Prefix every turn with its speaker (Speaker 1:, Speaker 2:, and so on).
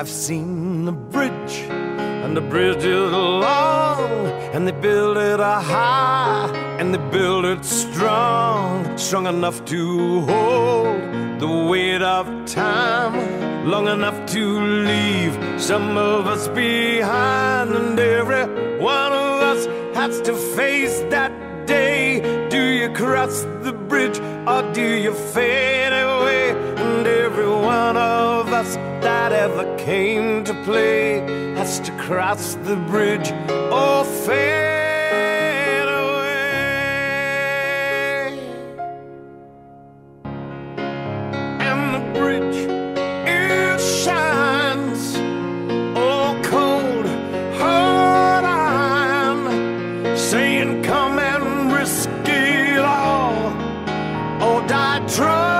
Speaker 1: I've seen the bridge, and the bridge is long, and they build it high, and they build it strong, strong enough to hold the weight of time, long enough to leave some of us behind, and every one of us has to face that day. Do you cross the bridge or do you fade away? And every one of us that ever came to play has to cross the bridge or fade away. And the bridge it shines, oh cold, hard iron, saying come and risk it all or die trying.